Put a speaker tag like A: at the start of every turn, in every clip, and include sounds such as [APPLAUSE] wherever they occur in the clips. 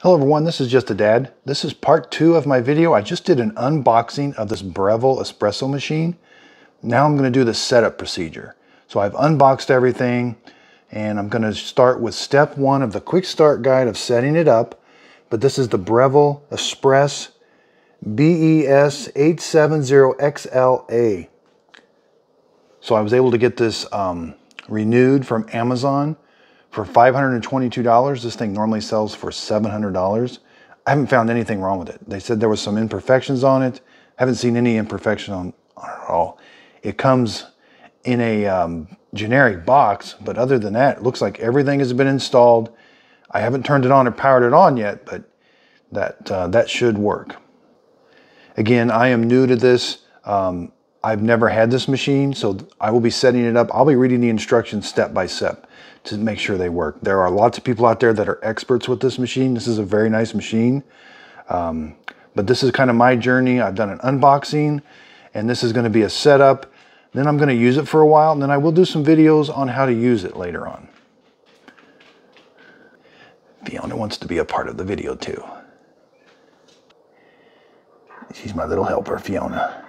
A: Hello everyone, this is Just a Dad. This is part two of my video. I just did an unboxing of this Breville espresso machine. Now I'm gonna do the setup procedure. So I've unboxed everything and I'm gonna start with step one of the quick start guide of setting it up. But this is the Breville Express BES 870XLA. So I was able to get this um, renewed from Amazon for $522. This thing normally sells for $700. I haven't found anything wrong with it. They said there was some imperfections on it. Haven't seen any imperfection on, on it at all. It comes in a um, generic box, but other than that, it looks like everything has been installed. I haven't turned it on or powered it on yet, but that, uh, that should work. Again, I am new to this. Um, I've never had this machine, so I will be setting it up. I'll be reading the instructions step by step to make sure they work. There are lots of people out there that are experts with this machine. This is a very nice machine. Um, but this is kind of my journey. I've done an unboxing, and this is going to be a setup. Then I'm going to use it for a while, and then I will do some videos on how to use it later on. Fiona wants to be a part of the video too. She's my little helper, Fiona.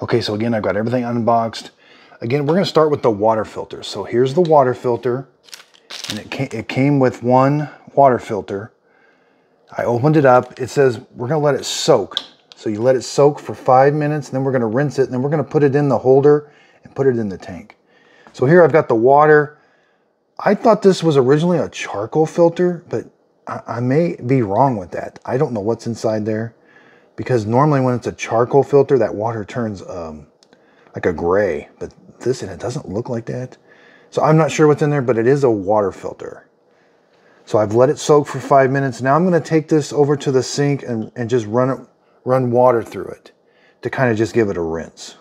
A: Okay, so again, I've got everything unboxed. Again, we're gonna start with the water filter. So here's the water filter, and it came, it came with one water filter. I opened it up. It says we're gonna let it soak. So you let it soak for five minutes, and then we're gonna rinse it, and then we're gonna put it in the holder and put it in the tank. So here I've got the water. I thought this was originally a charcoal filter, but I, I may be wrong with that. I don't know what's inside there because normally when it's a charcoal filter, that water turns um, like a gray, but this, and it doesn't look like that. So I'm not sure what's in there, but it is a water filter. So I've let it soak for five minutes. Now I'm gonna take this over to the sink and, and just run it, run water through it to kind of just give it a rinse.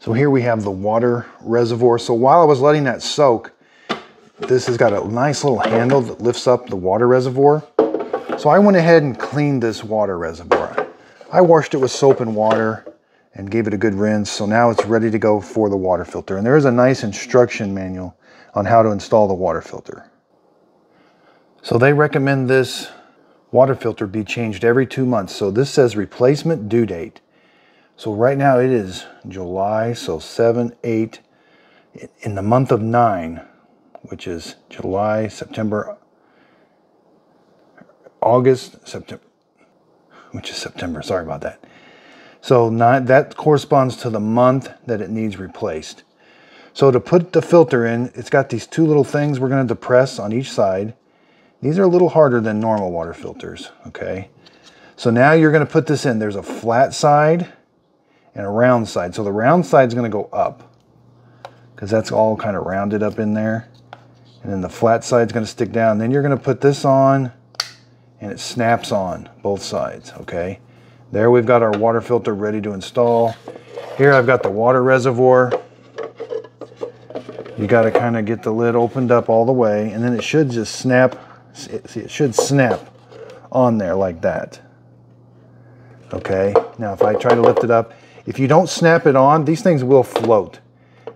A: So here we have the water reservoir. So while I was letting that soak, this has got a nice little handle that lifts up the water reservoir. So I went ahead and cleaned this water reservoir. I washed it with soap and water and gave it a good rinse. So now it's ready to go for the water filter. And there is a nice instruction manual on how to install the water filter. So they recommend this water filter be changed every two months. So this says replacement due date. So right now it is July, so 7, 8, in the month of 9, which is July, September, August, September, which is September, sorry about that. So that corresponds to the month that it needs replaced. So to put the filter in, it's got these two little things we're going to depress on each side. These are a little harder than normal water filters, okay? So now you're going to put this in. There's a flat side and a round side. So the round side is going to go up because that's all kind of rounded up in there. And then the flat side is going to stick down. Then you're going to put this on and it snaps on both sides, okay? There we've got our water filter ready to install. Here I've got the water reservoir. You got to kind of get the lid opened up all the way and then it should just snap, see it should snap on there like that. Okay, now if I try to lift it up, if you don't snap it on, these things will float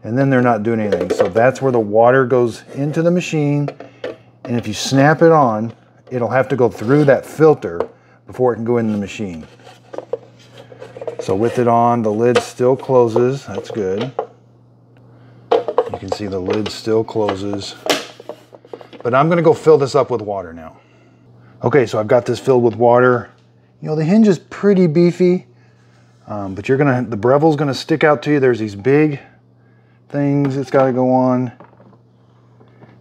A: and then they're not doing anything. So that's where the water goes into the machine. And if you snap it on, it'll have to go through that filter before it can go in the machine. So with it on, the lid still closes. That's good. You can see the lid still closes. But I'm gonna go fill this up with water now. Okay, so I've got this filled with water. You know, the hinge is pretty beefy, um, but you're gonna, the Breville's gonna stick out to you. There's these big things it's gotta go on.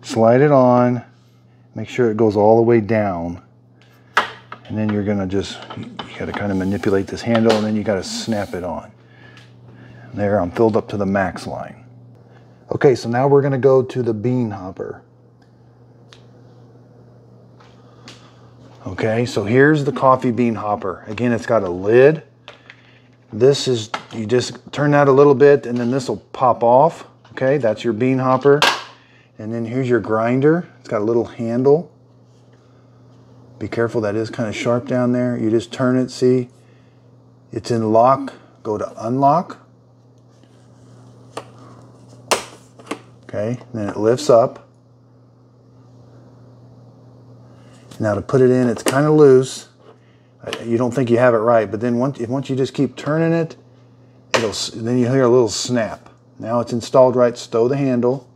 A: Slide it on, make sure it goes all the way down. And then you're gonna just, you gotta kind of manipulate this handle and then you gotta snap it on. There, I'm filled up to the max line. Okay, so now we're gonna go to the bean hopper. Okay, so here's the coffee bean hopper. Again, it's got a lid. This is, you just turn that a little bit and then this will pop off. Okay, that's your bean hopper. And then here's your grinder. It's got a little handle. Be careful, that is kind of sharp down there. You just turn it, see? It's in lock, go to unlock. Okay, then it lifts up. Now to put it in, it's kind of loose. You don't think you have it right, but then once, once you just keep turning it, it'll then you hear a little snap. Now it's installed right, stow the handle.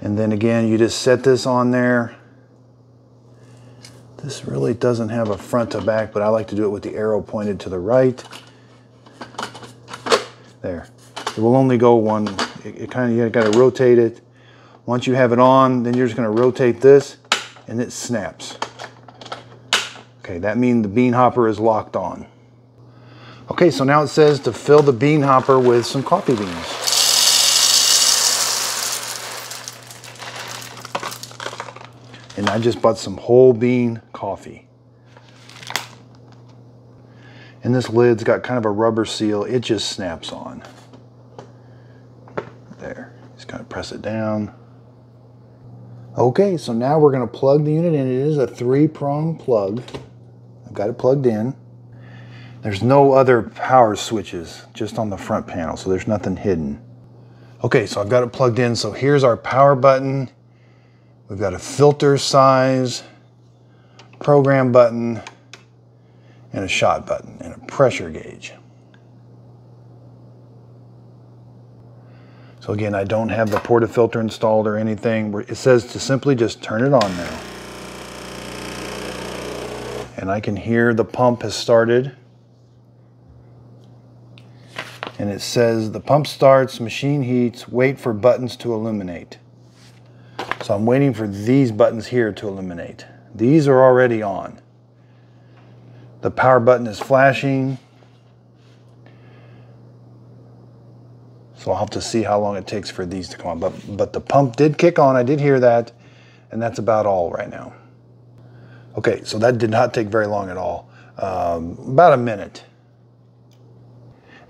A: And then again, you just set this on there. This really doesn't have a front to back, but I like to do it with the arrow pointed to the right. There. It will only go one, it, it kind of, you gotta rotate it. Once you have it on, then you're just gonna rotate this and it snaps. Okay, that means the bean hopper is locked on. Okay, so now it says to fill the bean hopper with some coffee beans. And I just bought some whole bean coffee. And this lid's got kind of a rubber seal. It just snaps on. There, just kind of press it down. Okay, so now we're gonna plug the unit in. It is a three prong plug. I've got it plugged in. There's no other power switches, just on the front panel, so there's nothing hidden. Okay, so I've got it plugged in. So here's our power button. We've got a filter size, program button, and a shot button, and a pressure gauge. So again, I don't have the portafilter installed or anything. It says to simply just turn it on now. And I can hear the pump has started. And it says the pump starts, machine heats, wait for buttons to illuminate. So I'm waiting for these buttons here to illuminate. These are already on. The power button is flashing. So I'll have to see how long it takes for these to come on. But, but the pump did kick on, I did hear that, and that's about all right now. Okay, so that did not take very long at all. Um, about a minute.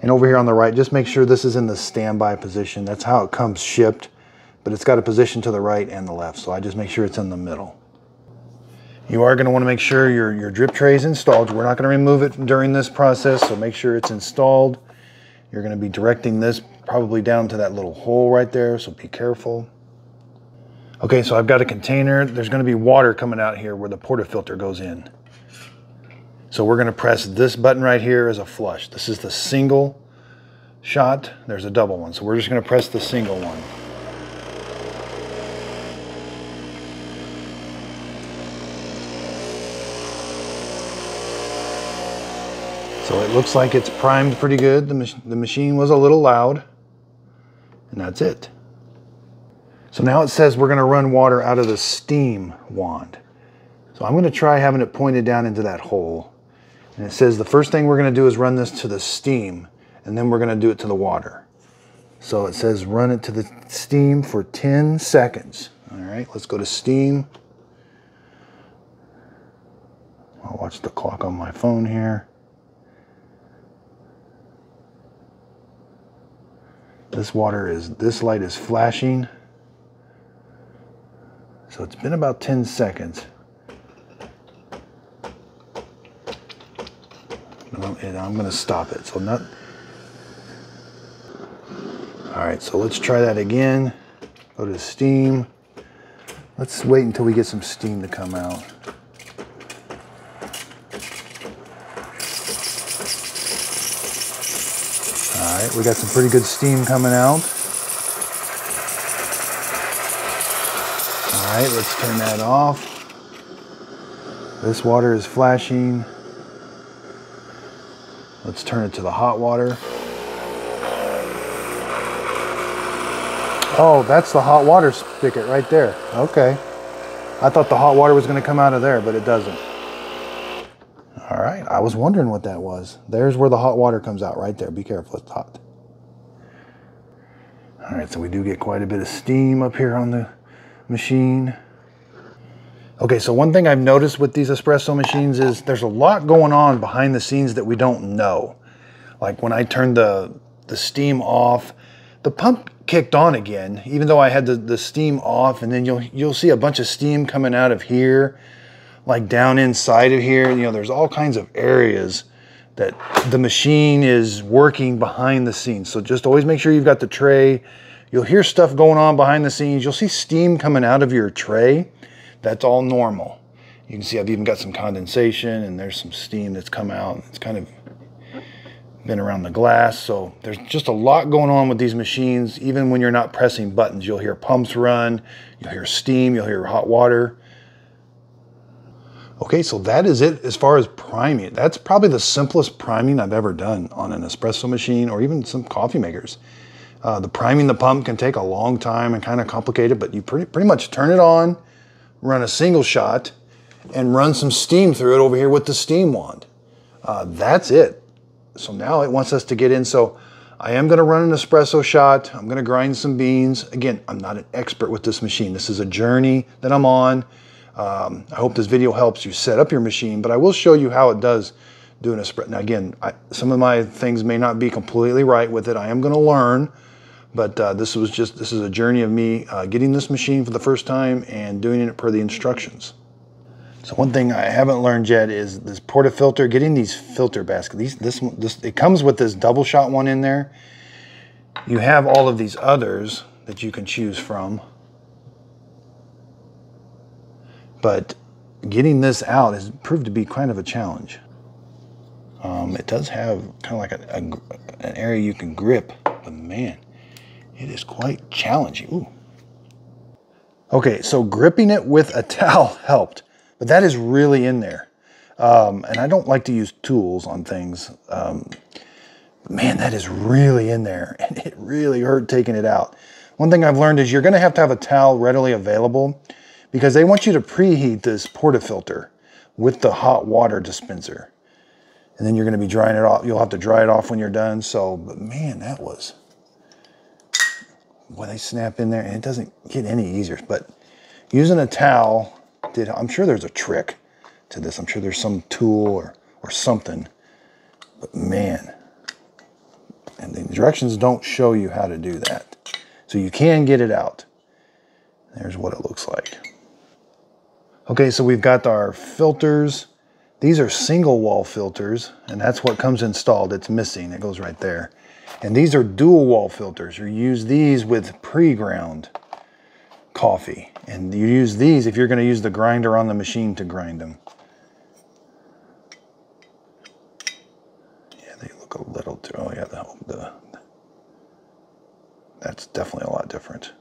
A: And over here on the right, just make sure this is in the standby position. That's how it comes shipped, but it's got a position to the right and the left, so I just make sure it's in the middle. You are going to want to make sure your, your drip tray is installed. We're not going to remove it during this process, so make sure it's installed. You're going to be directing this probably down to that little hole right there, so be careful. Okay, so I've got a container. There's going to be water coming out here where the portafilter goes in. So we're going to press this button right here as a flush. This is the single shot. There's a double one. So we're just going to press the single one. So it looks like it's primed pretty good. The, mach the machine was a little loud. And that's it. So now it says we're going to run water out of the steam wand. So I'm going to try having it pointed down into that hole. And it says the first thing we're going to do is run this to the steam, and then we're going to do it to the water. So it says run it to the steam for 10 seconds. All right, let's go to steam. I'll watch the clock on my phone here. This water is, this light is flashing. So it's been about 10 seconds. And I'm gonna stop it. So not, all right, so let's try that again. Go to steam. Let's wait until we get some steam to come out. Right, we got some pretty good steam coming out. All right, let's turn that off. This water is flashing. Let's turn it to the hot water. Oh, that's the hot water spigot right there. Okay. I thought the hot water was going to come out of there, but it doesn't. Was wondering what that was. There's where the hot water comes out right there. Be careful, it's hot. All right, so we do get quite a bit of steam up here on the machine. Okay, so one thing I've noticed with these espresso machines is there's a lot going on behind the scenes that we don't know. Like when I turned the, the steam off, the pump kicked on again, even though I had the, the steam off, and then you'll, you'll see a bunch of steam coming out of here like down inside of here, you know, there's all kinds of areas that the machine is working behind the scenes. So just always make sure you've got the tray. You'll hear stuff going on behind the scenes. You'll see steam coming out of your tray. That's all normal. You can see I've even got some condensation and there's some steam that's come out. It's kind of been around the glass. So there's just a lot going on with these machines. Even when you're not pressing buttons, you'll hear pumps run, you'll hear steam, you'll hear hot water. Okay, so that is it as far as priming. That's probably the simplest priming I've ever done on an espresso machine or even some coffee makers. Uh, the priming the pump can take a long time and kind of complicated, but you pretty, pretty much turn it on, run a single shot, and run some steam through it over here with the steam wand. Uh, that's it. So now it wants us to get in. So I am gonna run an espresso shot. I'm gonna grind some beans. Again, I'm not an expert with this machine. This is a journey that I'm on. Um, I hope this video helps you set up your machine, but I will show you how it does do an espresso. Now again, I, some of my things may not be completely right with it. I am gonna learn, but uh, this was just, this is a journey of me uh, getting this machine for the first time and doing it per the instructions. So one thing I haven't learned yet is this portafilter, getting these filter baskets. These, this, this, it comes with this double shot one in there. You have all of these others that you can choose from. But getting this out has proved to be kind of a challenge. Um, it does have kind of like a, a, an area you can grip, but man, it is quite challenging. Ooh. Okay, so gripping it with a [LAUGHS] towel helped, but that is really in there. Um, and I don't like to use tools on things. Um, man, that is really in there, [LAUGHS] and it really hurt taking it out. One thing I've learned is you're gonna have to have a towel readily available because they want you to preheat this portafilter with the hot water dispenser. And then you're going to be drying it off. You'll have to dry it off when you're done. So, but man, that was, when they snap in there and it doesn't get any easier. But using a towel, did I'm sure there's a trick to this. I'm sure there's some tool or, or something. But man, and the directions don't show you how to do that. So you can get it out. There's what it looks like. Okay, so we've got our filters. These are single wall filters, and that's what comes installed. It's missing, it goes right there. And these are dual wall filters. You use these with pre-ground coffee. And you use these if you're gonna use the grinder on the machine to grind them. Yeah, they look a little too, oh yeah, the, the that's definitely a lot different.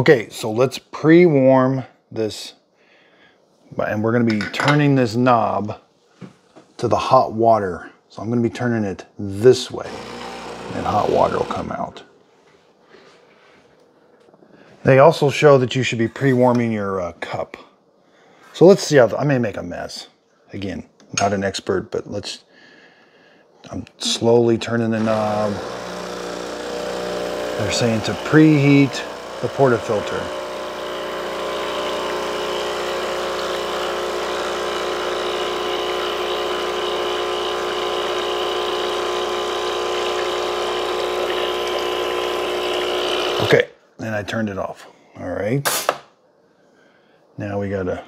A: Okay, so let's pre-warm this, and we're gonna be turning this knob to the hot water. So I'm gonna be turning it this way, and hot water will come out. They also show that you should be pre-warming your uh, cup. So let's see how, the, I may make a mess. Again, not an expert, but let's, I'm slowly turning the knob. They're saying to preheat the portafilter. Okay, and I turned it off. All right. Now we gotta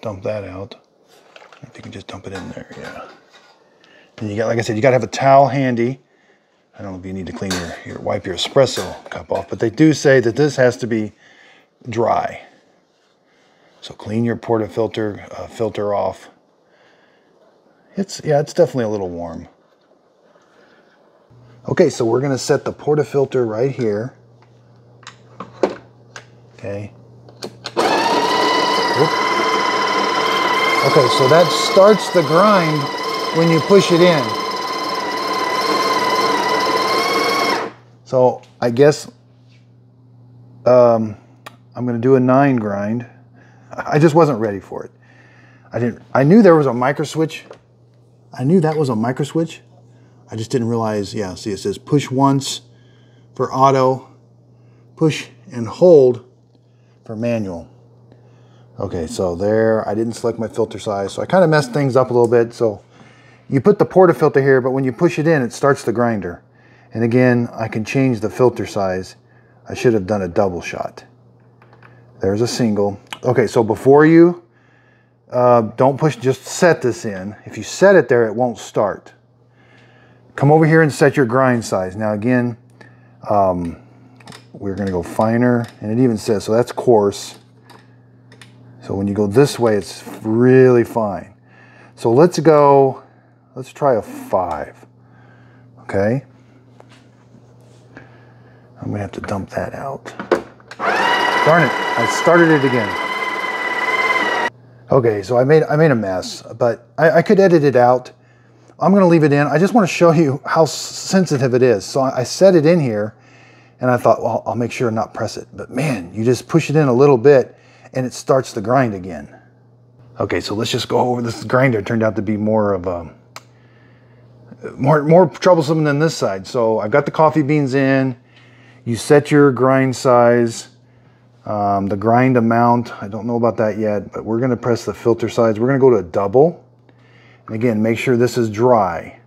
A: dump that out. If you can just dump it in there, yeah. And you got, like I said, you gotta have a towel handy I don't know if you need to clean your, your wipe your espresso cup off, but they do say that this has to be dry. So clean your portafilter uh, filter off. It's yeah, it's definitely a little warm. Okay, so we're gonna set the portafilter right here. Okay. Okay, so that starts the grind when you push it in. So I guess um, I'm going to do a nine grind. I just wasn't ready for it. I didn't. I knew there was a micro switch. I knew that was a micro switch. I just didn't realize. Yeah, see, it says push once for auto, push and hold for manual. Okay, so there, I didn't select my filter size, so I kind of messed things up a little bit. So you put the portafilter here, but when you push it in, it starts the grinder. And again, I can change the filter size. I should have done a double shot. There's a single. Okay, so before you, uh, don't push, just set this in. If you set it there, it won't start. Come over here and set your grind size. Now again, um, we're going to go finer, and it even says, so that's coarse. So when you go this way, it's really fine. So let's go, let's try a five, okay? I'm gonna have to dump that out. Darn it, I started it again. Okay, so I made, I made a mess, but I, I could edit it out. I'm gonna leave it in. I just wanna show you how sensitive it is. So I set it in here and I thought, well, I'll make sure and not press it. But man, you just push it in a little bit and it starts to grind again. Okay, so let's just go over this grinder. It turned out to be more of a, more, more troublesome than this side. So I've got the coffee beans in. You set your grind size, um, the grind amount. I don't know about that yet, but we're gonna press the filter size. We're gonna go to a double. And again, make sure this is dry.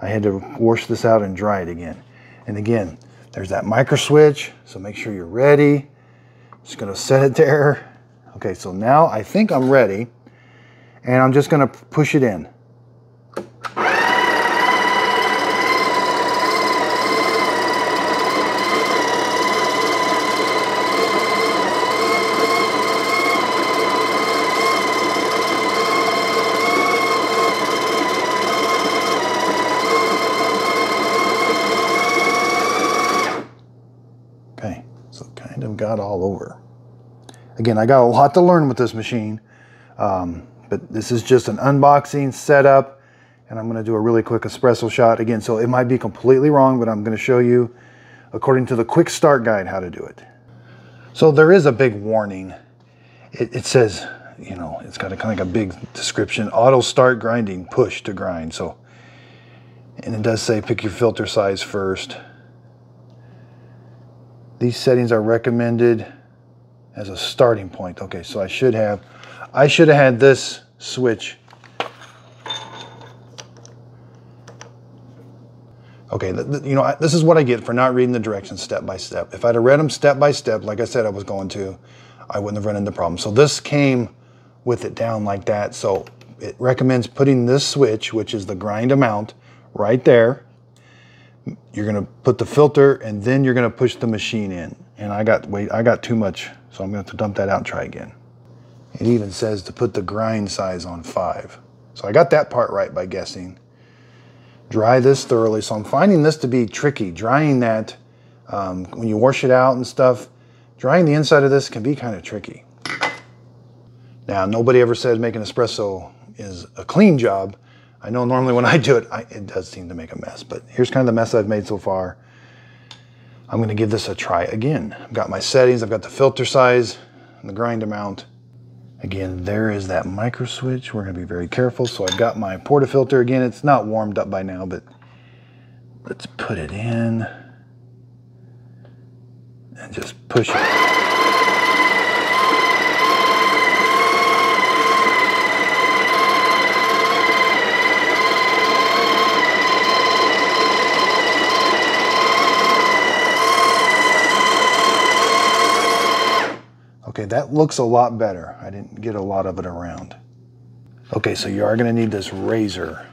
A: I had to wash this out and dry it again. And again, there's that micro switch, so make sure you're ready. Just gonna set it there. Okay, so now I think I'm ready, and I'm just gonna push it in. Got all over. Again, I got a lot to learn with this machine, um, but this is just an unboxing setup, and I'm gonna do a really quick espresso shot. Again, so it might be completely wrong, but I'm gonna show you, according to the quick start guide, how to do it. So there is a big warning. It, it says, you know, it's got a kind of like a big description, auto start grinding, push to grind. So, and it does say pick your filter size first. These settings are recommended as a starting point. Okay, so I should have, I should have had this switch. Okay, you know, this is what I get for not reading the directions step by step. If I'd have read them step by step, like I said I was going to, I wouldn't have run into problems. So this came with it down like that. So it recommends putting this switch, which is the grind amount, right there you're gonna put the filter and then you're gonna push the machine in. And I got, wait, I got too much, so I'm gonna have to dump that out and try again. It even says to put the grind size on five. So I got that part right by guessing. Dry this thoroughly. So I'm finding this to be tricky. Drying that, um, when you wash it out and stuff, drying the inside of this can be kind of tricky. Now, nobody ever said making espresso is a clean job, I know normally when I do it, I, it does seem to make a mess, but here's kind of the mess I've made so far. I'm gonna give this a try again. I've got my settings, I've got the filter size and the grind amount. Again, there is that micro switch. We're gonna be very careful. So I've got my portafilter. Again, it's not warmed up by now, but let's put it in and just push it. Okay, that looks a lot better. I didn't get a lot of it around. Okay, so you are gonna need this razor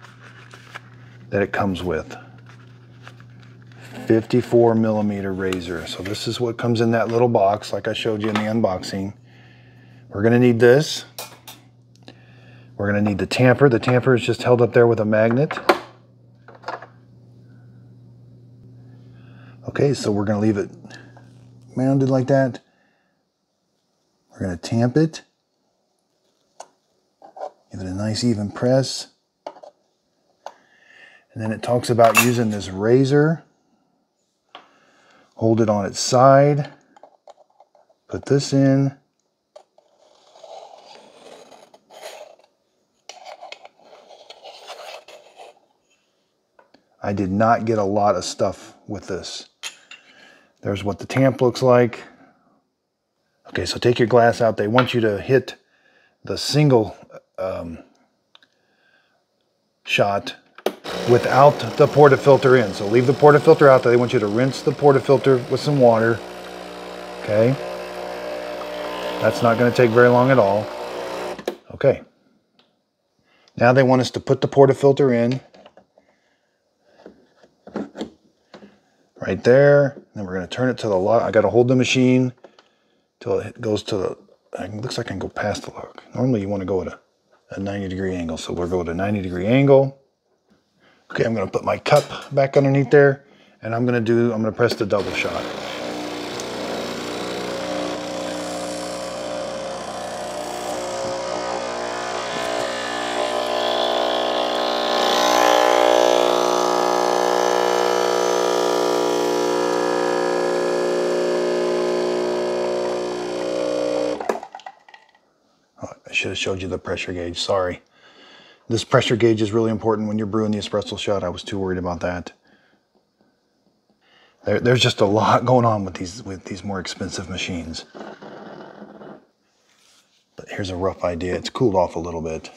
A: that it comes with. 54 millimeter razor. So this is what comes in that little box, like I showed you in the unboxing. We're gonna need this. We're gonna need the tamper. The tamper is just held up there with a magnet. Okay, so we're gonna leave it mounted like that. We're going to tamp it. Give it a nice even press. And then it talks about using this razor. Hold it on its side. Put this in. I did not get a lot of stuff with this. There's what the tamp looks like. Okay, so take your glass out. They want you to hit the single um, shot without the portafilter in. So leave the portafilter out there. They want you to rinse the portafilter with some water. Okay. That's not going to take very long at all. Okay. Now they want us to put the portafilter in. right there. Then we're going to turn it to the lock. I got to hold the machine till it goes to the, uh, it looks like I can go past the lock. Normally you want to go at a, a 90 degree angle. So we'll go at a 90 degree angle. Okay, I'm going to put my cup back underneath there and I'm going to do, I'm going to press the double shot. Should have showed you the pressure gauge, sorry. This pressure gauge is really important when you're brewing the espresso shot. I was too worried about that. There, there's just a lot going on with these with these more expensive machines. But here's a rough idea. It's cooled off a little bit.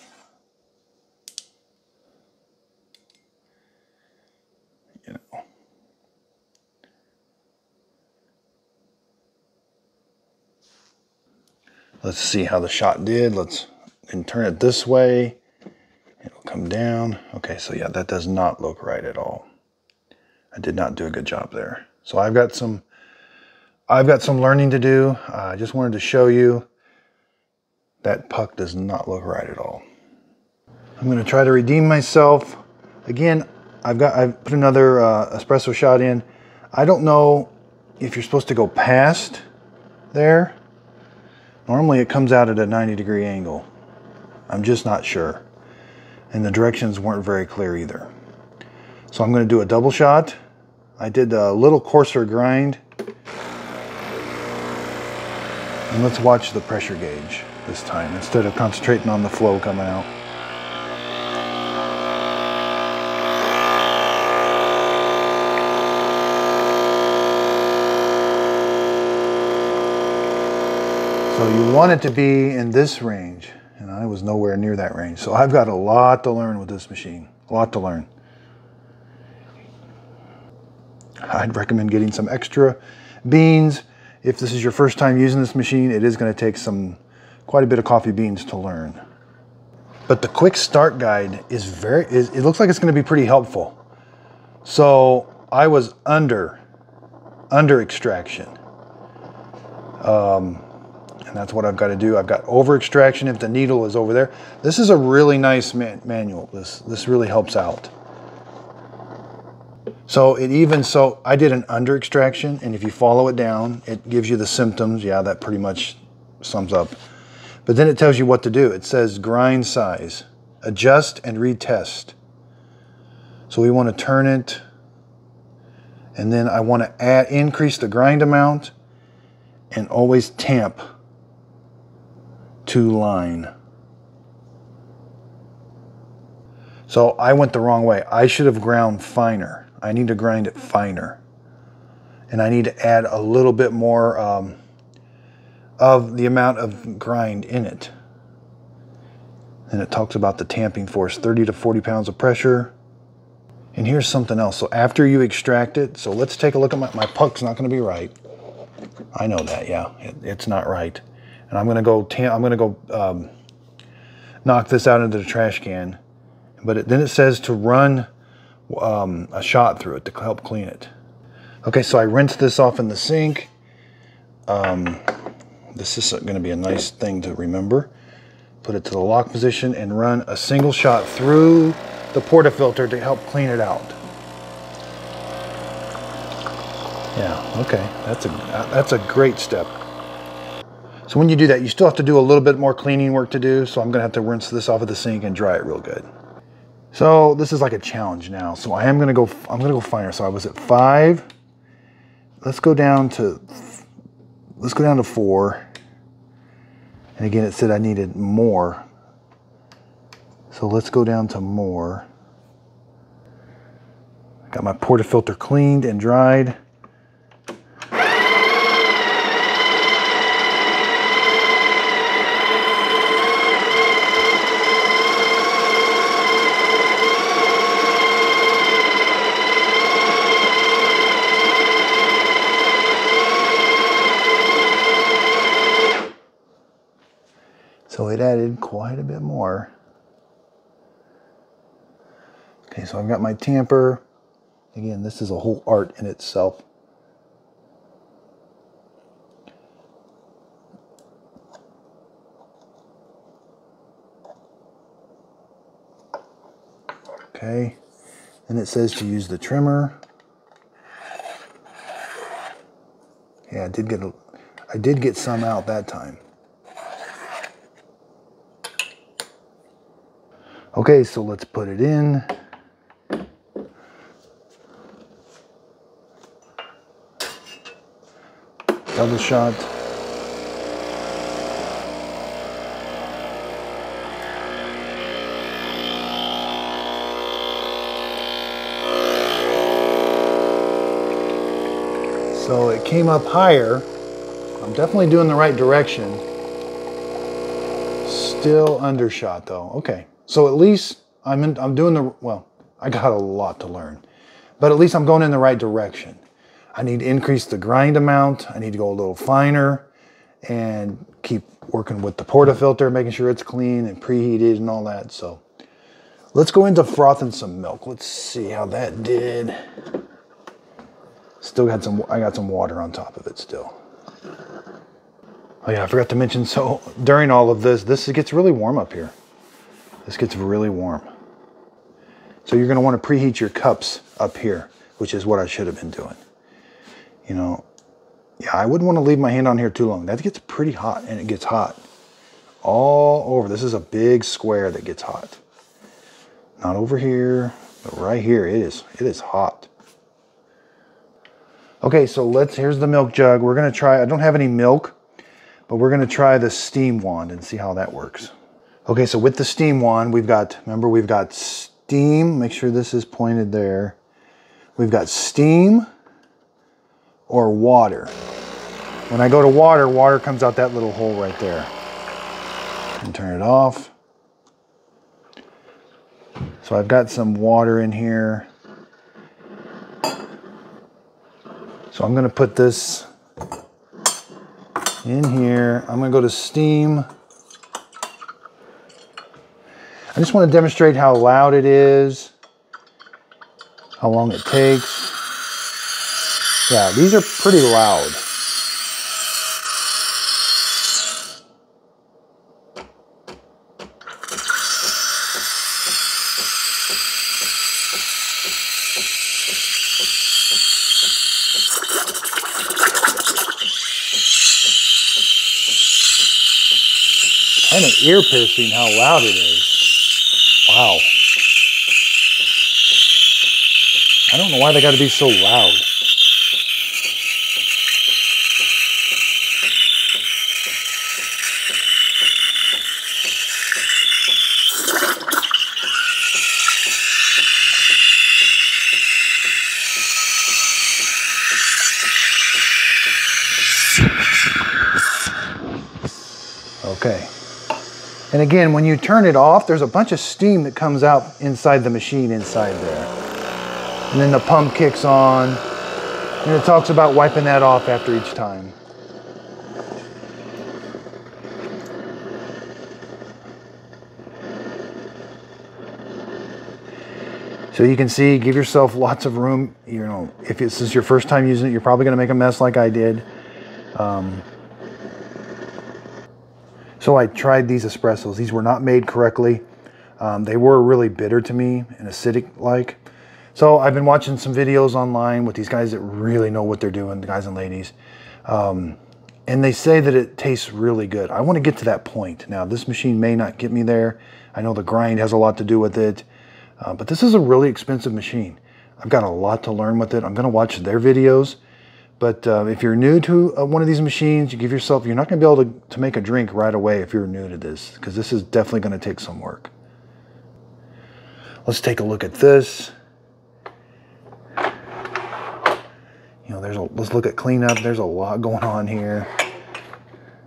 A: Let's see how the shot did. Let's and turn it this way. It'll come down. Okay, so yeah, that does not look right at all. I did not do a good job there. So I've got some, I've got some learning to do. Uh, I just wanted to show you that puck does not look right at all. I'm gonna try to redeem myself. Again, I've got, I've put another uh, espresso shot in. I don't know if you're supposed to go past there Normally it comes out at a 90 degree angle. I'm just not sure. And the directions weren't very clear either. So I'm going to do a double shot. I did a little coarser grind. And let's watch the pressure gauge this time instead of concentrating on the flow coming out. So you want it to be in this range, and I was nowhere near that range. So I've got a lot to learn with this machine, a lot to learn. I'd recommend getting some extra beans. If this is your first time using this machine, it is gonna take some, quite a bit of coffee beans to learn. But the quick start guide is very, is, it looks like it's gonna be pretty helpful. So I was under, under extraction. Um, and that's what I've got to do. I've got over extraction if the needle is over there. This is a really nice man manual. This, this really helps out. So it even, so I did an under extraction and if you follow it down, it gives you the symptoms. Yeah, that pretty much sums up. But then it tells you what to do. It says grind size, adjust and retest. So we want to turn it and then I want to add, increase the grind amount and always tamp to line. So I went the wrong way. I should have ground finer. I need to grind it finer. And I need to add a little bit more um, of the amount of grind in it. And it talks about the tamping force, 30 to 40 pounds of pressure. And here's something else. So after you extract it, so let's take a look at my, my puck's not gonna be right. I know that, yeah, it, it's not right and I'm gonna go I'm gonna go um, knock this out into the trash can. But it, then it says to run um, a shot through it to help clean it. Okay, so I rinse this off in the sink. Um, this is going to be a nice thing to remember. Put it to the lock position and run a single shot through the portafilter to help clean it out. Yeah, okay, that's a that's a great step. So when you do that, you still have to do a little bit more cleaning work to do. So I'm gonna have to rinse this off of the sink and dry it real good. So this is like a challenge now. So I am gonna go, I'm gonna go finer. So I was at five. Let's go down to, let's go down to four. And again, it said I needed more. So let's go down to more. Got my portafilter cleaned and dried. It added quite a bit more. Okay, so I've got my tamper. Again, this is a whole art in itself. Okay, and it says to use the trimmer. Yeah, I did get a, I did get some out that time. Okay, so let's put it in. Double shot. So it came up higher. I'm definitely doing the right direction. Still undershot though. Okay. So at least I'm in, I'm doing the well, I got a lot to learn. But at least I'm going in the right direction. I need to increase the grind amount. I need to go a little finer and keep working with the portafilter, making sure it's clean and preheated and all that. So let's go into frothing some milk. Let's see how that did. Still got some, I got some water on top of it still. Oh yeah, I forgot to mention, so during all of this, this gets really warm up here. This gets really warm. So you're gonna wanna preheat your cups up here, which is what I should have been doing. You know, yeah, I wouldn't wanna leave my hand on here too long. That gets pretty hot and it gets hot all over. This is a big square that gets hot. Not over here, but right here, it is, it is hot. Okay, so let's, here's the milk jug. We're gonna try, I don't have any milk, but we're gonna try the steam wand and see how that works. Okay, so with the steam wand, we've got, remember we've got steam, make sure this is pointed there. We've got steam or water. When I go to water, water comes out that little hole right there. And turn it off. So I've got some water in here. So I'm gonna put this in here. I'm gonna go to steam. Just wanna demonstrate how loud it is, how long it takes. Yeah, these are pretty loud. kind of ear piercing how loud it is. I don't know why they got to be so loud. Okay. And again, when you turn it off, there's a bunch of steam that comes out inside the machine inside there. And then the pump kicks on, and it talks about wiping that off after each time. So you can see, give yourself lots of room. You know, if this is your first time using it, you're probably gonna make a mess like I did. Um, so I tried these espressos. These were not made correctly. Um, they were really bitter to me and acidic like. So I've been watching some videos online with these guys that really know what they're doing, the guys and ladies. Um, and they say that it tastes really good. I want to get to that point. Now, this machine may not get me there. I know the grind has a lot to do with it, uh, but this is a really expensive machine. I've got a lot to learn with it. I'm going to watch their videos but uh, if you're new to uh, one of these machines, you give yourself, you're not gonna be able to, to make a drink right away if you're new to this, because this is definitely gonna take some work. Let's take a look at this. You know, there's a, let's look at cleanup. There's a lot going on here.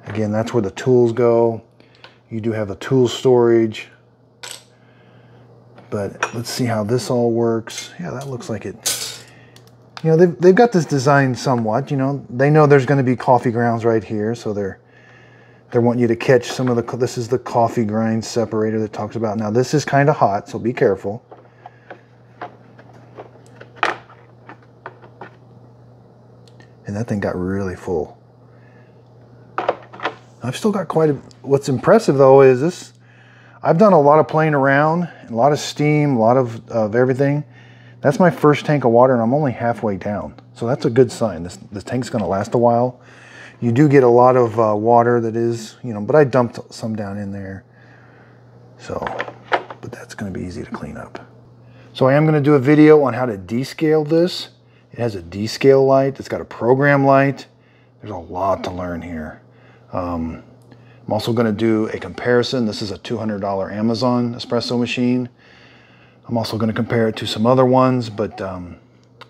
A: Again, that's where the tools go. You do have the tool storage. But let's see how this all works. Yeah, that looks like it you know, they've, they've got this designed somewhat, you know, they know there's going to be coffee grounds right here. So they're, they're wanting you to catch some of the, this is the coffee grind separator that talks about. Now this is kind of hot, so be careful. And that thing got really full. I've still got quite a, what's impressive though is this, I've done a lot of playing around, a lot of steam, a lot of, of everything. That's my first tank of water and I'm only halfway down. So that's a good sign. This, this tank's gonna last a while. You do get a lot of uh, water that is, you know, but I dumped some down in there. So, but that's gonna be easy to clean up. So I am gonna do a video on how to descale this. It has a descale light, it's got a program light. There's a lot to learn here. Um, I'm also going to do a comparison. This is a $200 Amazon espresso machine. I'm also going to compare it to some other ones, but um,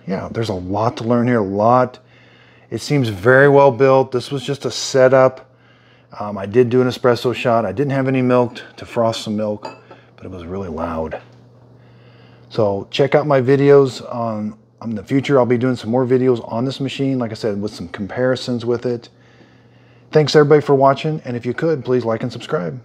A: yeah, there's a lot to learn here, a lot. It seems very well built. This was just a setup. Um, I did do an espresso shot. I didn't have any milk to frost some milk, but it was really loud. So check out my videos on in the future. I'll be doing some more videos on this machine, like I said, with some comparisons with it. Thanks everybody for watching, and if you could, please like and subscribe.